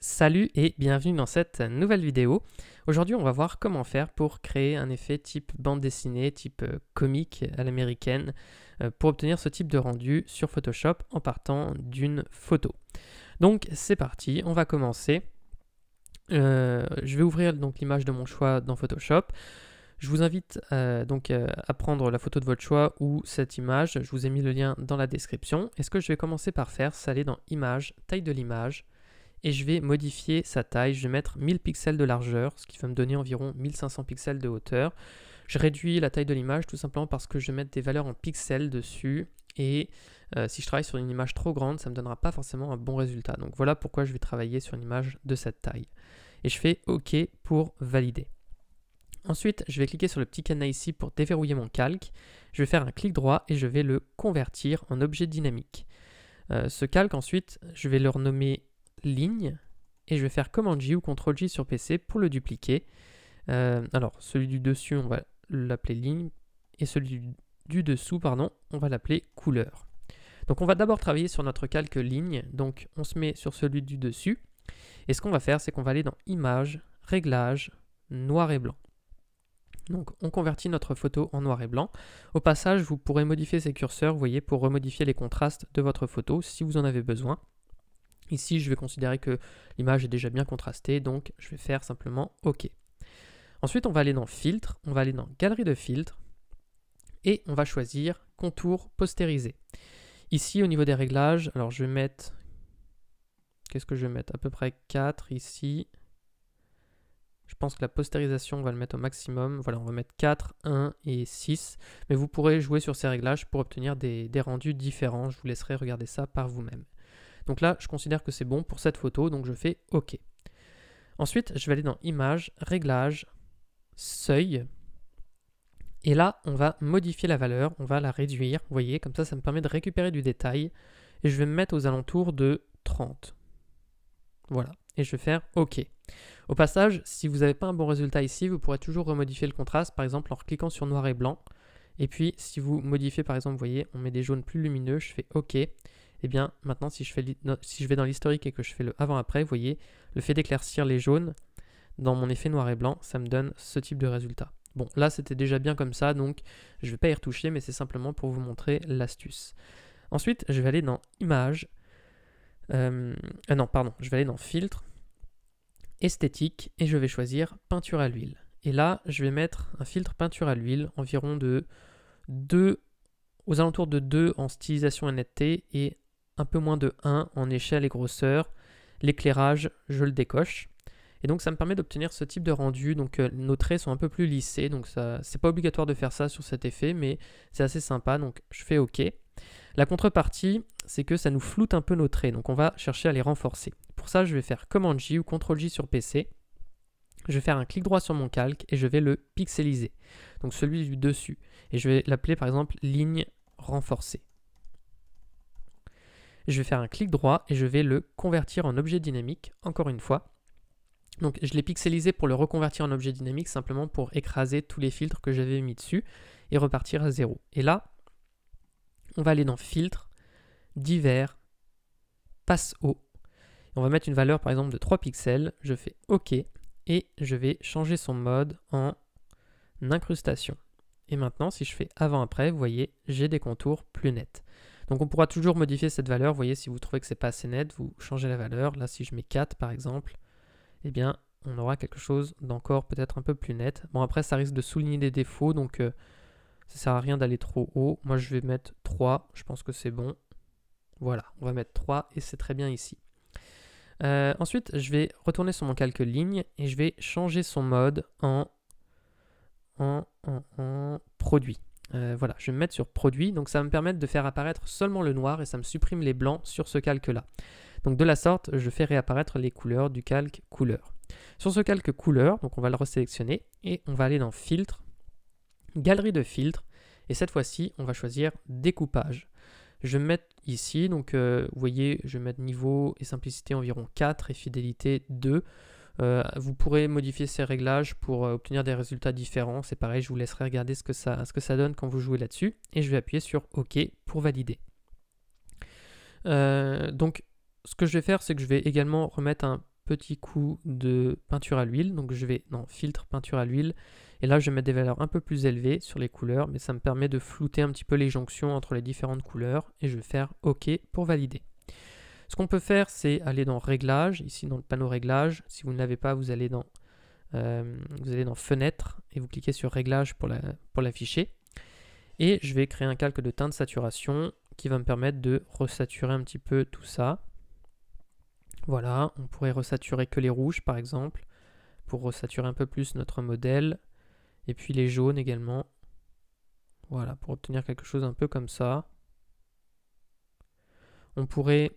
Salut et bienvenue dans cette nouvelle vidéo. Aujourd'hui on va voir comment faire pour créer un effet type bande dessinée, type euh, comique à l'américaine, euh, pour obtenir ce type de rendu sur Photoshop en partant d'une photo. Donc c'est parti, on va commencer. Euh, je vais ouvrir donc l'image de mon choix dans Photoshop. Je vous invite donc à prendre la photo de votre choix ou cette image. Je vous ai mis le lien dans la description. Et ce que je vais commencer par faire, c'est aller dans Image, taille de l'image, et je vais modifier sa taille. Je vais mettre 1000 pixels de largeur, ce qui va me donner environ 1500 pixels de hauteur. Je réduis la taille de l'image tout simplement parce que je vais mettre des valeurs en pixels dessus et euh, si je travaille sur une image trop grande, ça ne me donnera pas forcément un bon résultat. Donc voilà pourquoi je vais travailler sur une image de cette taille. Et je fais OK pour valider. Ensuite, je vais cliquer sur le petit cadenas ici pour déverrouiller mon calque. Je vais faire un clic droit et je vais le convertir en objet dynamique. Euh, ce calque, ensuite, je vais le renommer ligne et je vais faire Command J ou Ctrl J sur PC pour le dupliquer. Euh, alors, celui du dessus, on va l'appeler ligne et celui du dessous, pardon, on va l'appeler couleur. Donc, on va d'abord travailler sur notre calque ligne. Donc, on se met sur celui du dessus. Et ce qu'on va faire, c'est qu'on va aller dans Images, Réglages, Noir et Blanc. Donc on convertit notre photo en noir et blanc. Au passage, vous pourrez modifier ces curseurs, voyez, pour remodifier les contrastes de votre photo si vous en avez besoin. Ici, je vais considérer que l'image est déjà bien contrastée, donc je vais faire simplement OK. Ensuite, on va aller dans Filtre, on va aller dans Galerie de filtres, et on va choisir Contour postérisé. Ici, au niveau des réglages, alors je vais mettre... Qu'est-ce que je vais mettre? À peu près 4 ici. Je pense que la postérisation, on va le mettre au maximum. Voilà, on va mettre 4, 1 et 6. Mais vous pourrez jouer sur ces réglages pour obtenir des, des rendus différents. Je vous laisserai regarder ça par vous-même. Donc là, je considère que c'est bon pour cette photo, donc je fais OK. Ensuite, je vais aller dans Images, Réglages, Seuil. Et là, on va modifier la valeur, on va la réduire. Vous voyez, comme ça, ça me permet de récupérer du détail. Et je vais me mettre aux alentours de 30. Voilà. Et je vais faire OK. Au passage, si vous n'avez pas un bon résultat ici, vous pourrez toujours remodifier le contraste, par exemple en cliquant sur noir et blanc. Et puis, si vous modifiez, par exemple, vous voyez, on met des jaunes plus lumineux, je fais OK eh bien maintenant si je, fais, si je vais dans l'historique et que je fais le avant-après, vous voyez, le fait d'éclaircir les jaunes dans mon effet noir et blanc, ça me donne ce type de résultat. Bon, là c'était déjà bien comme ça, donc je ne vais pas y retoucher, mais c'est simplement pour vous montrer l'astuce. Ensuite, je vais aller dans Images. Euh, ah non, pardon, je vais aller dans Filtre, Esthétique, et je vais choisir Peinture à l'huile. Et là, je vais mettre un filtre peinture à l'huile, environ de 2, aux alentours de 2 en stylisation et netteté, et un peu moins de 1 en échelle et grosseur. L'éclairage, je le décoche. Et donc ça me permet d'obtenir ce type de rendu. Donc euh, nos traits sont un peu plus lissés. Donc ça, c'est pas obligatoire de faire ça sur cet effet, mais c'est assez sympa. Donc je fais OK. La contrepartie, c'est que ça nous floute un peu nos traits. Donc on va chercher à les renforcer. Pour ça, je vais faire Command J ou Ctrl J sur PC. Je vais faire un clic droit sur mon calque et je vais le pixeliser. Donc celui du dessus. Et je vais l'appeler par exemple ligne renforcée je vais faire un clic droit et je vais le convertir en objet dynamique, encore une fois. Donc je l'ai pixelisé pour le reconvertir en objet dynamique, simplement pour écraser tous les filtres que j'avais mis dessus et repartir à zéro. Et là, on va aller dans Filtre, Divers, Passe haut. On va mettre une valeur par exemple de 3 pixels, je fais OK et je vais changer son mode en incrustation. Et maintenant, si je fais avant-après, vous voyez, j'ai des contours plus nets. Donc on pourra toujours modifier cette valeur. Vous voyez, si vous trouvez que c'est pas assez net, vous changez la valeur. Là, si je mets 4 par exemple, eh bien, on aura quelque chose d'encore peut-être un peu plus net. Bon, après, ça risque de souligner des défauts, donc euh, ça sert à rien d'aller trop haut. Moi, je vais mettre 3. Je pense que c'est bon. Voilà, on va mettre 3 et c'est très bien ici. Euh, ensuite, je vais retourner sur mon calque ligne et je vais changer son mode en, en, en produit. Euh, voilà, je vais me mettre sur produit, donc ça va me permettre de faire apparaître seulement le noir et ça me supprime les blancs sur ce calque-là. Donc de la sorte, je fais réapparaître les couleurs du calque couleur. Sur ce calque couleur, donc on va le resélectionner et on va aller dans filtre, galerie de filtres et cette fois-ci, on va choisir découpage. Je vais me mettre ici, donc euh, vous voyez, je vais mettre niveau et simplicité environ 4 et fidélité 2. Euh, vous pourrez modifier ces réglages pour euh, obtenir des résultats différents. C'est pareil, je vous laisserai regarder ce que, ça, donne quand vous jouez là-dessus. Et je vais appuyer sur OK pour valider. Euh, donc, ce que je vais faire, c'est que je vais également remettre un petit coup de peinture à l'huile. Donc je vais dans filtre peinture à l'huile. Et là je vais mettre des valeurs un peu plus élevées sur les couleurs, mais ça me permet de flouter un petit peu les jonctions entre les différentes couleurs. Et je vais faire OK pour valider. Ce qu'on peut faire, c'est aller dans Réglages, ici dans le panneau Réglages. Si vous ne l'avez pas, vous allez dans, euh, vous allez dans Fenêtre et vous cliquez sur Réglages pour l'afficher. et je vais créer un calque de teinte saturation qui va me permettre de resaturer un petit peu tout ça. Voilà, on pourrait resaturer que les rouges par exemple, pour resaturer un peu plus notre modèle. Et puis les jaunes également. Voilà, pour obtenir quelque chose un peu comme ça. On pourrait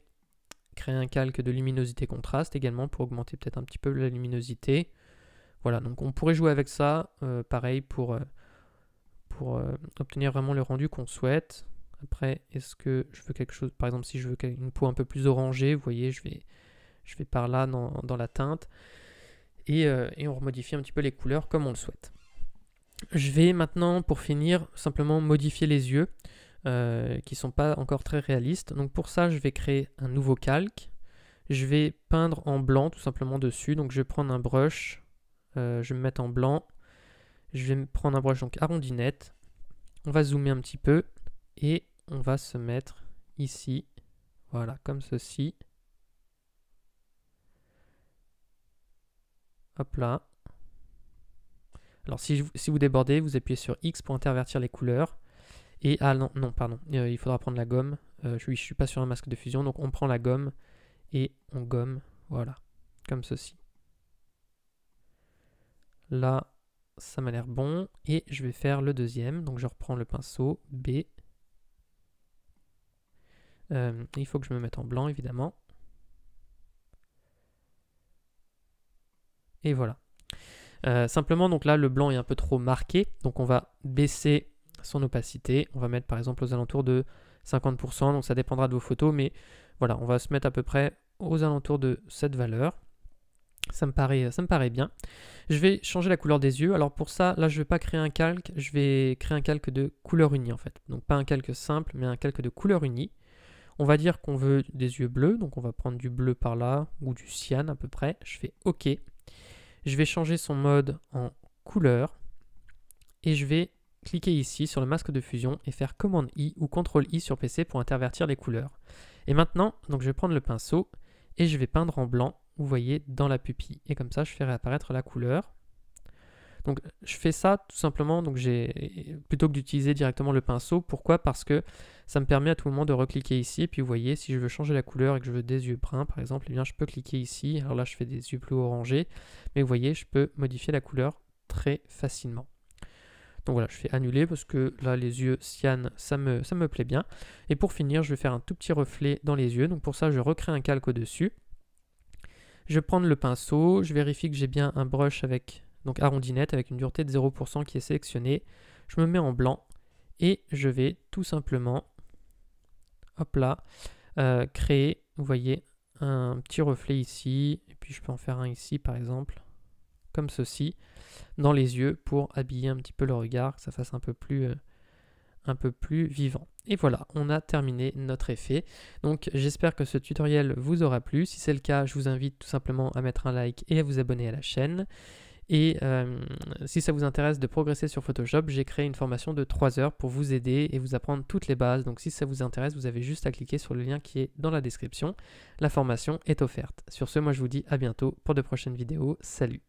créer un calque de luminosité contraste également pour augmenter peut-être un petit peu la luminosité. Voilà, donc on pourrait jouer avec ça, euh, pareil, pour, euh, pour euh, obtenir vraiment le rendu qu'on souhaite. Après, est-ce que je veux quelque chose, par exemple, si je veux une peau un peu plus orangée, vous voyez, je vais, je vais par là dans, la teinte. Et, et, on remodifie un petit peu les couleurs comme on le souhaite. Je vais maintenant, pour finir, simplement modifier les yeux. Euh, qui ne sont pas encore très réalistes. Donc pour ça, je vais créer un nouveau calque. Je vais peindre en blanc tout simplement dessus. Donc je vais prendre un brush, euh, je vais me mettre en blanc. Je vais prendre un brush donc arrondinette. On va zoomer un petit peu et on va se mettre ici. Voilà, comme ceci. Hop là. Alors si, si vous débordez, vous appuyez sur X pour intervertir les couleurs. Et ah non, non pardon, euh, il faudra prendre la gomme. Euh, je ne suis pas sur un masque de fusion, donc on prend la gomme et on gomme, voilà, comme ceci. Là, ça m'a l'air bon. Et je vais faire le deuxième. Donc je reprends le pinceau B. Euh, il faut que je me mette en blanc, évidemment. Et voilà. simplement, donc là, le blanc est un peu trop marqué. Donc on va baisser son opacité. On va mettre par exemple aux alentours de 50%, donc ça dépendra de vos photos, mais voilà, on va se mettre à peu près aux alentours de cette valeur. Ça me, paraît, ça me paraît bien. Je vais changer la couleur des yeux. Alors pour ça, là je ne vais pas créer un calque, je vais créer un calque de couleur unie en fait. Donc pas un calque simple, mais un calque de couleur unie. On va dire qu'on veut des yeux bleus, donc on va prendre du bleu par là, ou du cyan à peu près. Je fais OK. Je vais changer son mode en couleur, et je vais cliquez ici sur le masque de fusion et faire commande I ou CTRL I sur PC pour intervertir les couleurs. Et maintenant, donc je vais prendre le pinceau et je vais peindre en blanc, vous voyez, dans la pupille. Et comme ça, je fais réapparaître la couleur. Donc je fais ça tout simplement, donc plutôt que d'utiliser directement le pinceau. Pourquoi? Parce que ça me permet à tout moment de recliquer ici. Et puis vous voyez, si je veux changer la couleur et que je veux des yeux bruns par exemple, eh bien je peux cliquer ici. Alors là, je fais des yeux plus orangés. Mais vous voyez, je peux modifier la couleur très facilement. Donc voilà, je fais annuler parce que là, les yeux cyan, ça me, ça me plaît bien. Et pour finir, je vais faire un tout petit reflet dans les yeux. Donc pour ça, je recrée un calque au-dessus. Je vais prendre le pinceau, je vérifie que j'ai bien un brush avec donc arrondinette avec une dureté de 0% qui est sélectionnée. Je me mets en blanc et je vais tout simplement, hop là, euh, créer, vous voyez, un petit reflet ici. Et puis je peux en faire un ici par exemple comme ceci dans les yeux pour habiller un petit peu le regard, que ça fasse un peu plus, euh, un peu plus vivant. Et voilà, on a terminé notre effet. Donc j'espère que ce tutoriel vous aura plu. Si c'est le cas, je vous invite tout simplement à mettre un like et à vous abonner à la chaîne. Et euh, si ça vous intéresse de progresser sur Photoshop, j'ai créé une formation de 3 heures pour vous aider et vous apprendre toutes les bases. Donc si ça vous intéresse, vous avez juste à cliquer sur le lien qui est dans la description. La formation est offerte. Sur ce, moi je vous dis à bientôt pour de prochaines vidéos. Salut